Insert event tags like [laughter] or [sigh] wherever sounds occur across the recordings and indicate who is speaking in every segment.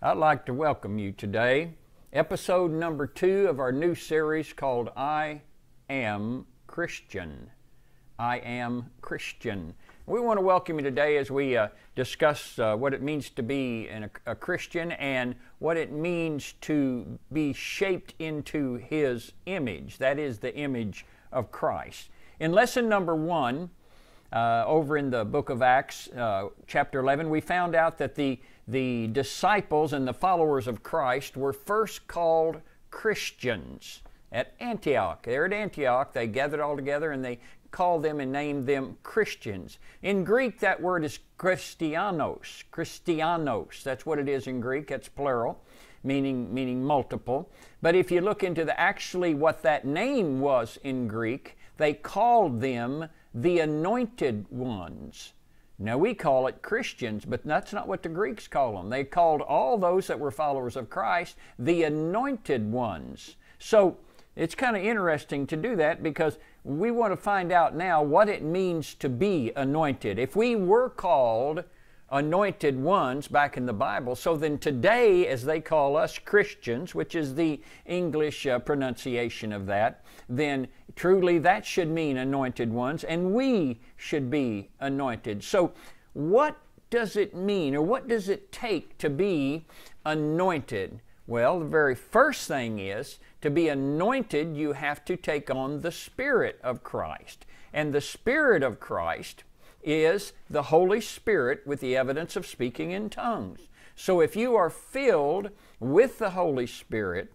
Speaker 1: I'd like to welcome you today, episode number two of our new series called I Am Christian. I Am Christian. We want to welcome you today as we uh, discuss uh, what it means to be an, a Christian and what it means to be shaped into His image. That is the image of Christ. In lesson number one, uh, over in the book of Acts, uh, chapter 11, we found out that the, the disciples and the followers of Christ were first called Christians at Antioch. There at Antioch, they gathered all together and they called them and named them Christians. In Greek, that word is Christianos. Christianos. That's what it is in Greek. It's plural, meaning meaning multiple. But if you look into the actually what that name was in Greek, they called them the anointed ones. Now we call it Christians, but that's not what the Greeks call them. They called all those that were followers of Christ the anointed ones. So it's kind of interesting to do that because we want to find out now what it means to be anointed. If we were called anointed ones back in the Bible. So then today, as they call us Christians, which is the English uh, pronunciation of that, then truly that should mean anointed ones, and we should be anointed. So, what does it mean, or what does it take to be anointed? Well, the very first thing is to be anointed, you have to take on the Spirit of Christ. And the Spirit of Christ is the Holy Spirit with the evidence of speaking in tongues. So if you are filled with the Holy Spirit,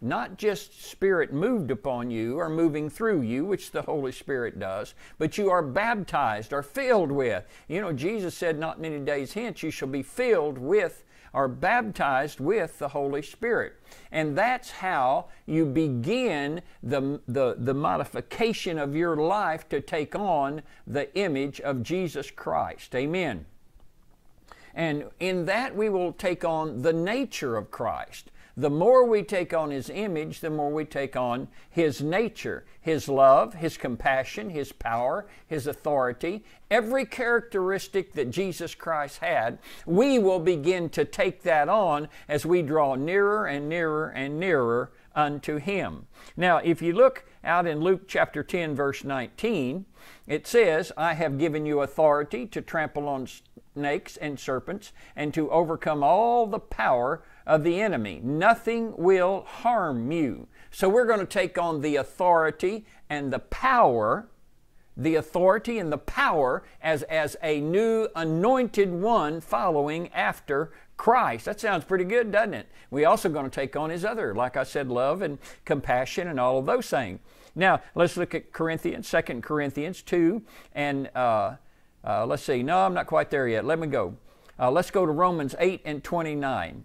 Speaker 1: not just Spirit moved upon you or moving through you, which the Holy Spirit does, but you are baptized or filled with. You know, Jesus said, Not many days hence you shall be filled with are baptized with the Holy Spirit. And that's how you begin the, the, the modification of your life to take on the image of Jesus Christ. Amen. And in that we will take on the nature of Christ. The more we take on His image, the more we take on His nature, His love, His compassion, His power, His authority, every characteristic that Jesus Christ had, we will begin to take that on as we draw nearer and nearer and nearer unto Him. Now, if you look out in Luke chapter 10, verse 19, it says, I have given you authority to trample on snakes and serpents and to overcome all the power of the enemy. Nothing will harm you. So we're going to take on the authority and the power, the authority and the power as, as a new anointed one following after Christ. That sounds pretty good, doesn't it? We also going to take on his other, like I said, love and compassion and all of those things. Now, let's look at Corinthians, 2 Corinthians 2, and uh, uh, let's see. No, I'm not quite there yet. Let me go. Uh, let's go to Romans 8 and 29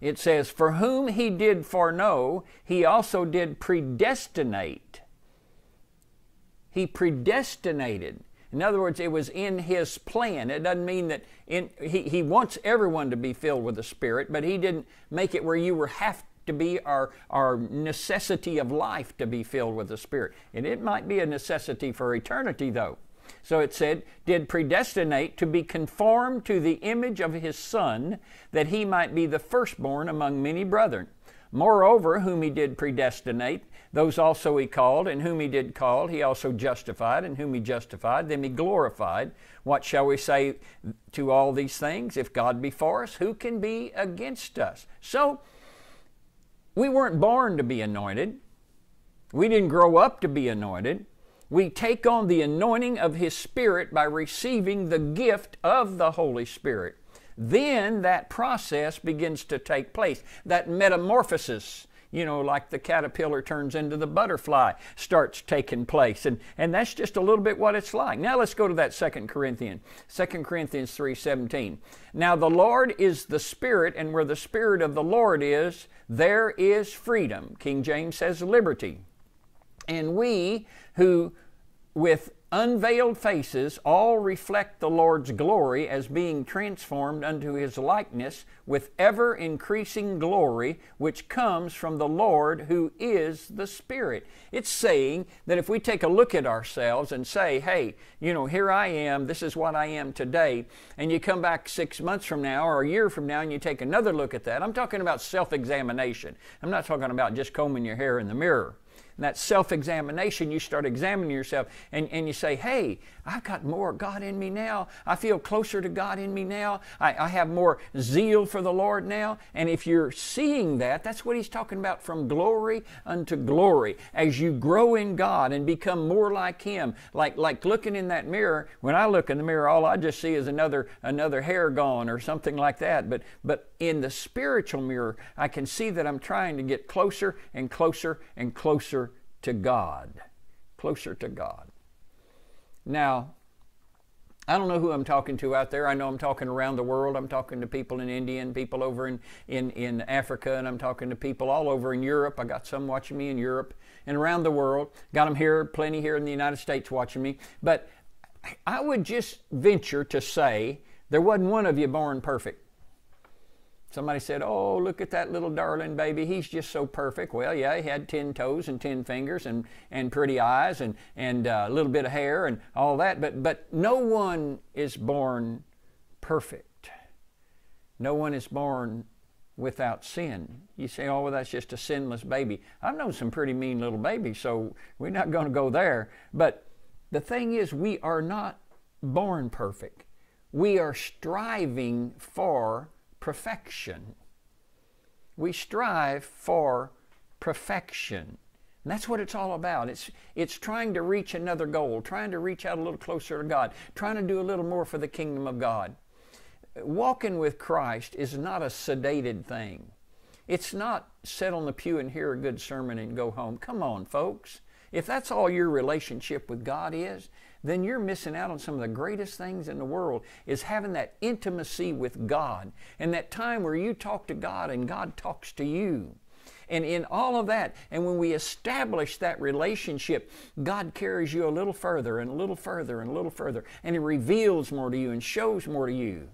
Speaker 1: it says, For whom he did foreknow, he also did predestinate. He predestinated. In other words, it was in his plan. It doesn't mean that in, he, he wants everyone to be filled with the Spirit, but he didn't make it where you were have to be our, our necessity of life to be filled with the Spirit. And it might be a necessity for eternity, though. So it said, did predestinate to be conformed to the image of his Son, that he might be the firstborn among many brethren. Moreover, whom he did predestinate, those also he called, and whom he did call, he also justified, and whom he justified, them he glorified. What shall we say to all these things? If God be for us, who can be against us? So, we weren't born to be anointed. We didn't grow up to be anointed we take on the anointing of His Spirit by receiving the gift of the Holy Spirit. Then that process begins to take place. That metamorphosis, you know, like the caterpillar turns into the butterfly, starts taking place. And, and that's just a little bit what it's like. Now let's go to that Second Corinthians, Second Corinthians 3.17. Now the Lord is the Spirit, and where the Spirit of the Lord is, there is freedom. King James says liberty. And we who with unveiled faces all reflect the Lord's glory as being transformed unto his likeness with ever increasing glory, which comes from the Lord who is the Spirit. It's saying that if we take a look at ourselves and say, hey, you know, here I am, this is what I am today, and you come back six months from now or a year from now and you take another look at that, I'm talking about self examination. I'm not talking about just combing your hair in the mirror that self examination, you start examining yourself and, and you say, Hey, I've got more God in me now. I feel closer to God in me now. I, I have more zeal for the Lord now. And if you're seeing that, that's what he's talking about from glory unto glory. As you grow in God and become more like Him, like, like looking in that mirror, when I look in the mirror, all I just see is another, another hair gone or something like that. But, but in the spiritual mirror, I can see that I'm trying to get closer and closer and closer to God. Closer to God. Now, I don't know who I'm talking to out there. I know I'm talking around the world. I'm talking to people in India and people over in, in, in Africa, and I'm talking to people all over in Europe. I got some watching me in Europe and around the world. Got them here, plenty here in the United States watching me. But I would just venture to say there wasn't one of you born perfect. Somebody said, Oh, look at that little darling baby. He's just so perfect. Well, yeah, he had 10 toes and 10 fingers and, and pretty eyes and, and uh, a little bit of hair and all that. But, but no one is born perfect. No one is born without sin. You say, Oh, well, that's just a sinless baby. I've known some pretty mean little babies, so we're not going to go there. But the thing is, we are not born perfect. We are striving for perfection. We strive for perfection. And that's what it's all about. It's, it's trying to reach another goal, trying to reach out a little closer to God, trying to do a little more for the kingdom of God. Walking with Christ is not a sedated thing. It's not sit on the pew and hear a good sermon and go home. Come on, folks. If that's all your relationship with God is, then you're missing out on some of the greatest things in the world is having that intimacy with God and that time where you talk to God and God talks to you. And in all of that, and when we establish that relationship, God carries you a little further and a little further and a little further, and He reveals more to you and shows more to you.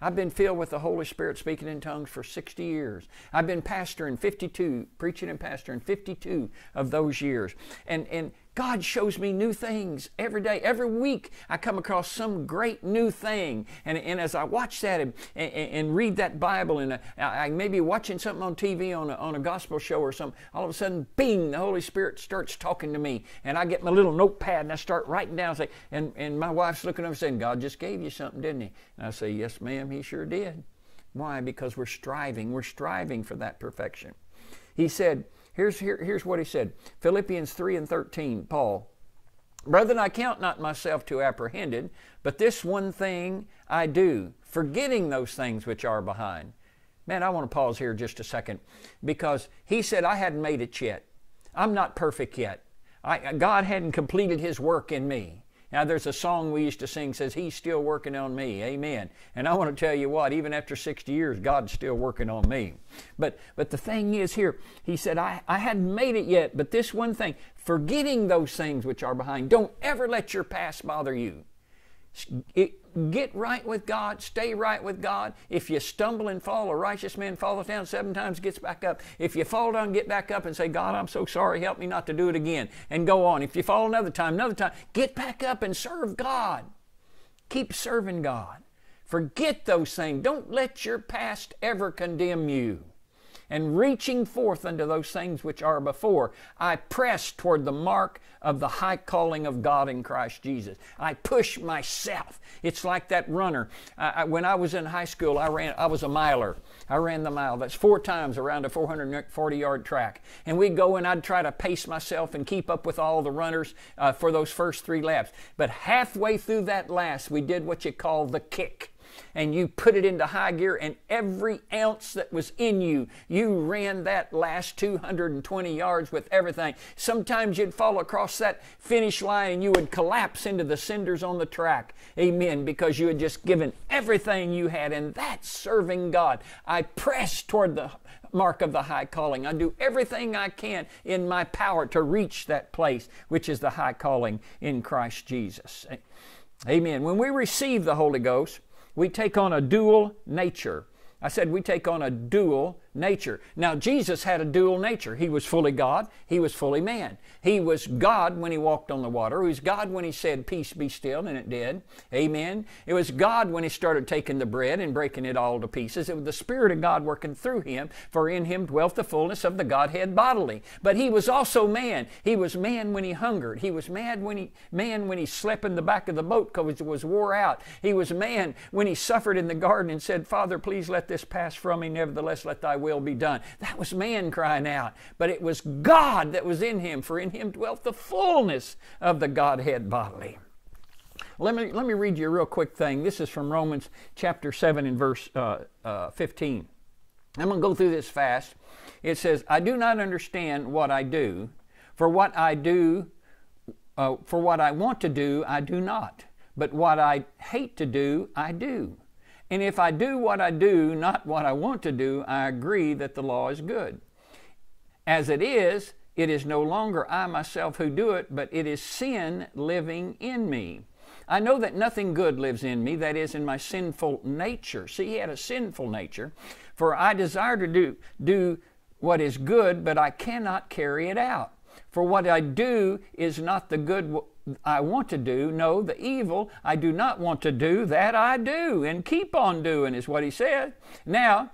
Speaker 1: I've been filled with the Holy Spirit speaking in tongues for 60 years. I've been pastor in 52, preaching and pastor in 52 of those years. And, and God shows me new things every day. Every week I come across some great new thing. And, and as I watch that and, and, and read that Bible, and uh, I, I may be watching something on TV on a, on a gospel show or something, all of a sudden, bing, the Holy Spirit starts talking to me. And I get my little notepad and I start writing down. Say, and, and my wife's looking over saying, God just gave you something, didn't he? And I say, Yes, ma'am, he sure did. Why? Because we're striving. We're striving for that perfection. He said, Here's, here, here's what he said Philippians 3 and 13, Paul. Brethren, I count not myself to apprehended, but this one thing I do, forgetting those things which are behind. Man, I want to pause here just a second because he said, I hadn't made it yet. I'm not perfect yet. I, God hadn't completed his work in me. Now, there's a song we used to sing says, He's still working on me. Amen. And I want to tell you what, even after 60 years, God's still working on me. But, but the thing is here, he said, I, I hadn't made it yet, but this one thing, forgetting those things which are behind, don't ever let your past bother you. Get right with God, stay right with God. If you stumble and fall, a righteous man falls down seven times, gets back up. If you fall down, get back up and say, God, I'm so sorry, help me not to do it again. And go on. If you fall another time, another time, get back up and serve God. Keep serving God. Forget those things. Don't let your past ever condemn you and reaching forth unto those things which are before, I press toward the mark of the high calling of God in Christ Jesus. I push myself. It's like that runner. I, I, when I was in high school, I ran. I was a miler. I ran the mile. That's four times around a 440 yard track. And we'd go and I'd try to pace myself and keep up with all the runners uh, for those first three laps. But halfway through that last, we did what you call the kick. And you put it into high gear, and every ounce that was in you, you ran that last 220 yards with everything. Sometimes you'd fall across that finish line and you would collapse into the cinders on the track. Amen. Because you had just given everything you had, and that's serving God. I press toward the mark of the high calling. I do everything I can in my power to reach that place, which is the high calling in Christ Jesus. Amen. When we receive the Holy Ghost, we take on a dual nature. I said we take on a dual nature. Now, Jesus had a dual nature. He was fully God, he was fully man. He was God when he walked on the water. He was God when he said, Peace be still, and it did. Amen. It was God when he started taking the bread and breaking it all to pieces. It was the Spirit of God working through him, for in him dwelt the fullness of the Godhead bodily. But he was also man. He was man when he hungered. He was mad when he man when he slept in the back of the boat because it was wore out. He was man when he suffered in the garden and said, Father, please let this pass from me. Nevertheless, let thy will be done. That was man crying out. But it was God that was in him, for in him dwelt the fullness of the Godhead bodily. Let me, let me read you a real quick thing. This is from Romans chapter 7 and verse uh, uh, 15. I'm going to go through this fast. It says, I do not understand what I do, for what I do, uh, for what I want to do, I do not. But what I hate to do, I do. And if I do what I do, not what I want to do, I agree that the law is good. As it is, it is no longer I myself who do it, but it is sin living in me. I know that nothing good lives in me, that is, in my sinful nature. See, he had a sinful nature. For I desire to do, do what is good, but I cannot carry it out. For what I do is not the good I want to do. No, the evil I do not want to do, that I do and keep on doing, is what he said. Now,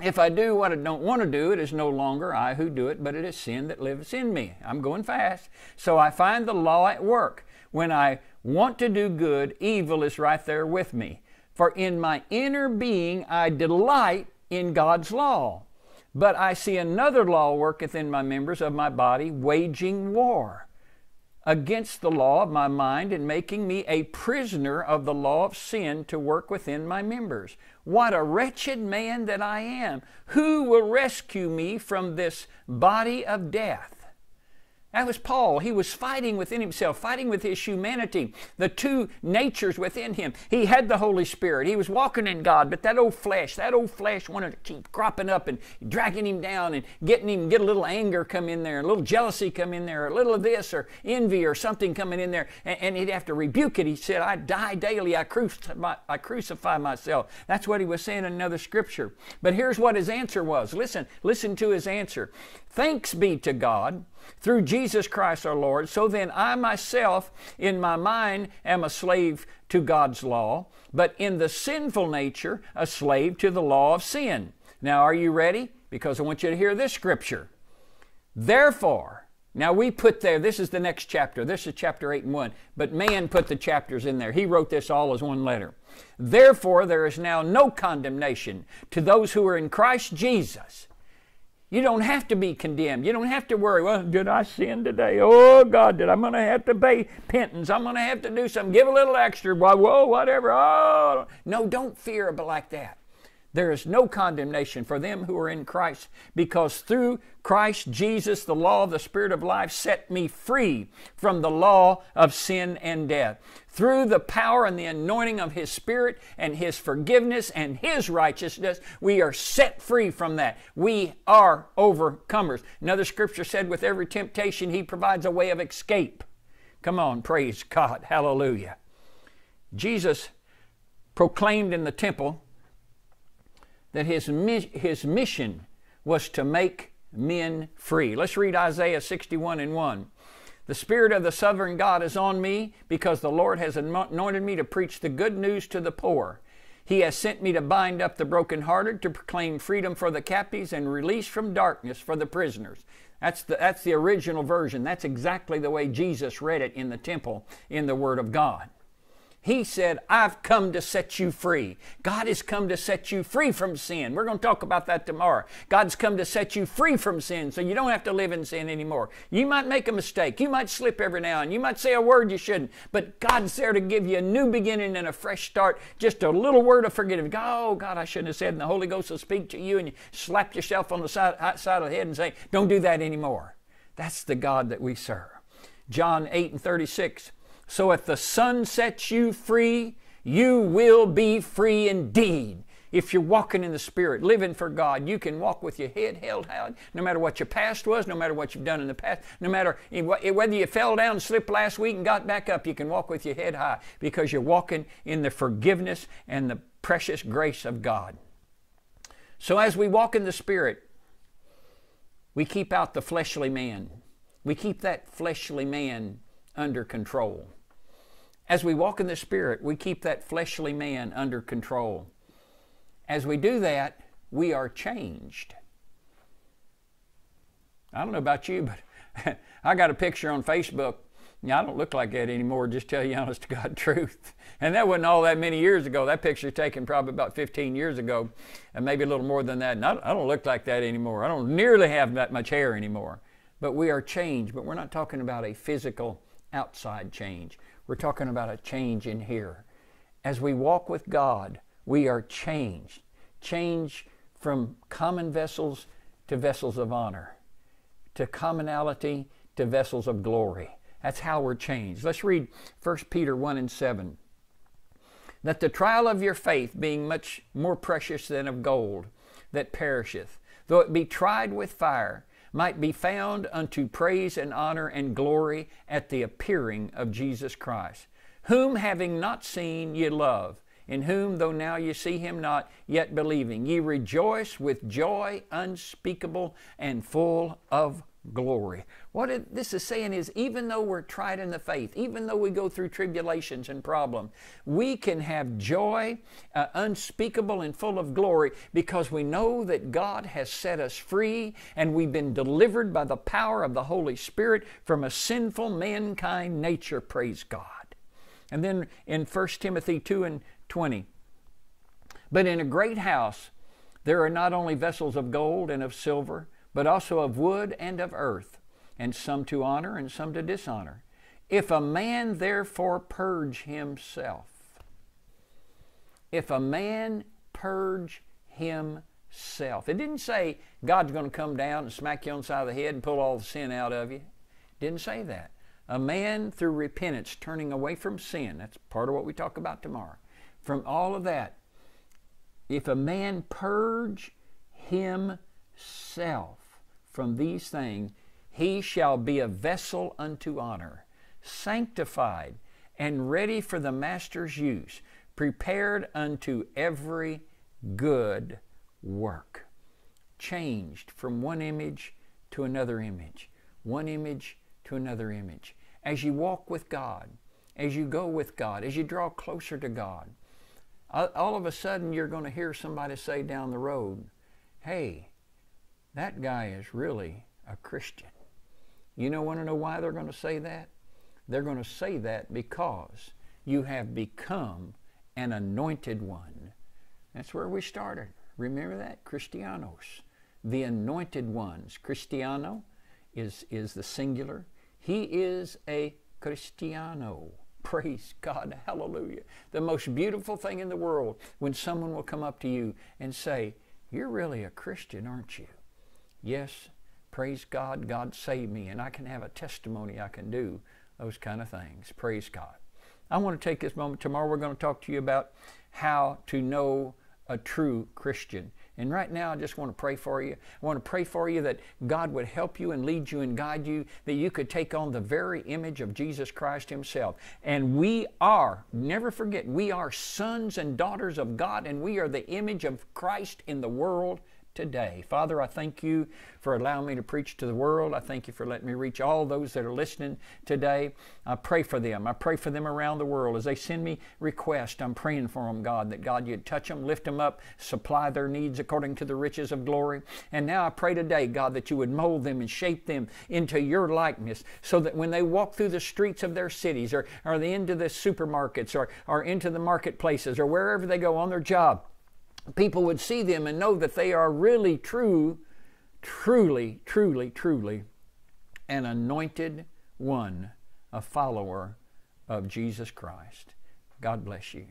Speaker 1: if I do what I don't want to do, it is no longer I who do it, but it is sin that lives in me. I'm going fast. So I find the law at work. When I want to do good, evil is right there with me. For in my inner being I delight in God's law. But I see another law worketh in my members of my body, waging war against the law of my mind and making me a prisoner of the law of sin to work within my members. What a wretched man that I am! Who will rescue me from this body of death? That was Paul. He was fighting within himself, fighting with his humanity, the two natures within him. He had the Holy Spirit. He was walking in God, but that old flesh, that old flesh wanted to keep cropping up and dragging him down and getting him, get a little anger come in there, a little jealousy come in there, a little of this or envy or something coming in there. And, and he'd have to rebuke it. He said, I die daily. I crucify, I crucify myself. That's what he was saying in another scripture. But here's what his answer was. Listen, listen to his answer. Thanks be to God through Jesus Christ our Lord. So then I myself, in my mind, am a slave to God's law, but in the sinful nature, a slave to the law of sin. Now, are you ready? Because I want you to hear this scripture. Therefore, now we put there, this is the next chapter. This is chapter 8 and 1. But man put the chapters in there. He wrote this all as one letter. Therefore, there is now no condemnation to those who are in Christ Jesus you don't have to be condemned. You don't have to worry, well, did I sin today? Oh, God, did I'm going to have to pay penance. I'm going to have to do something. Give a little extra. Whoa, whatever. Oh, no, don't fear like that. There is no condemnation for them who are in Christ because through Christ Jesus, the law of the Spirit of life set me free from the law of sin and death. Through the power and the anointing of His Spirit and His forgiveness and His righteousness, we are set free from that. We are overcomers. Another scripture said, with every temptation, He provides a way of escape. Come on, praise God. Hallelujah. Jesus proclaimed in the temple that his, his mission was to make men free. Let's read Isaiah 61 and 1. The Spirit of the sovereign God is on me because the Lord has anointed me to preach the good news to the poor. He has sent me to bind up the brokenhearted, to proclaim freedom for the captives and release from darkness for the prisoners. That's the, that's the original version. That's exactly the way Jesus read it in the temple in the Word of God. He said, I've come to set you free. God has come to set you free from sin. We're going to talk about that tomorrow. God's come to set you free from sin so you don't have to live in sin anymore. You might make a mistake. You might slip every now and you might say a word you shouldn't, but God's there to give you a new beginning and a fresh start. Just a little word of forgiveness. Oh, God, I shouldn't have said, and the Holy Ghost will speak to you and you slap yourself on the side, side of the head and say, Don't do that anymore. That's the God that we serve. John 8 and 36. So if the Son sets you free, you will be free indeed. If you're walking in the Spirit, living for God, you can walk with your head held high, no matter what your past was, no matter what you've done in the past, no matter whether you fell down slipped last week and got back up, you can walk with your head high because you're walking in the forgiveness and the precious grace of God. So as we walk in the Spirit, we keep out the fleshly man. We keep that fleshly man under control. As we walk in the Spirit, we keep that fleshly man under control. As we do that, we are changed. I don't know about you, but [laughs] I got a picture on Facebook. Yeah, I don't look like that anymore, just tell you [laughs] honest to God truth. And that wasn't all that many years ago. That picture taken probably about 15 years ago, and maybe a little more than that. And I don't look like that anymore. I don't nearly have that much hair anymore. But we are changed, but we're not talking about a physical outside change. We're talking about a change in here. As we walk with God, we are changed. Change from common vessels to vessels of honor, to commonality to vessels of glory. That's how we're changed. Let's read 1 Peter 1 and 7. That the trial of your faith, being much more precious than of gold that perisheth, though it be tried with fire, might be found unto praise and honor and glory at the appearing of Jesus Christ, whom having not seen ye love, in whom, though now ye see him not, yet believing, ye rejoice with joy unspeakable and full of glory. What it, this is saying is, even though we're tried in the faith, even though we go through tribulations and problems, we can have joy uh, unspeakable and full of glory because we know that God has set us free and we've been delivered by the power of the Holy Spirit from a sinful mankind nature. Praise God. And then in 1 Timothy 2 and 20, but in a great house there are not only vessels of gold and of silver, but also of wood and of earth, and some to honor and some to dishonor. If a man therefore purge himself, if a man purge himself, it didn't say God's going to come down and smack you on the side of the head and pull all the sin out of you. Didn't say that. A man through repentance, turning away from sin, that's part of what we talk about tomorrow. From all of that, if a man purge himself, from these things, he shall be a vessel unto honor, sanctified and ready for the master's use, prepared unto every good work. Changed from one image to another image, one image to another image. As you walk with God, as you go with God, as you draw closer to God, all of a sudden you're going to hear somebody say down the road, Hey, that guy is really a Christian. You know, want to know why they're going to say that? They're going to say that because you have become an anointed one. That's where we started. Remember that? Christianos. The anointed ones. Cristiano is, is the singular. He is a Cristiano. Praise God. Hallelujah. The most beautiful thing in the world when someone will come up to you and say, You're really a Christian, aren't you? Yes, praise God, God saved me, and I can have a testimony I can do those kind of things. Praise God. I want to take this moment. Tomorrow we're going to talk to you about how to know a true Christian. And right now, I just want to pray for you. I want to pray for you that God would help you and lead you and guide you, that you could take on the very image of Jesus Christ Himself. And we are, never forget, we are sons and daughters of God, and we are the image of Christ in the world today. Father, I thank you for allowing me to preach to the world. I thank you for letting me reach all those that are listening today. I pray for them. I pray for them around the world as they send me requests. I'm praying for them, God, that God, you'd touch them, lift them up, supply their needs according to the riches of glory. And now I pray today, God, that you would mold them and shape them into your likeness so that when they walk through the streets of their cities or, or into the supermarkets or, or into the marketplaces or wherever they go on their job, people would see them and know that they are really true, truly, truly, truly an anointed one, a follower of Jesus Christ. God bless you.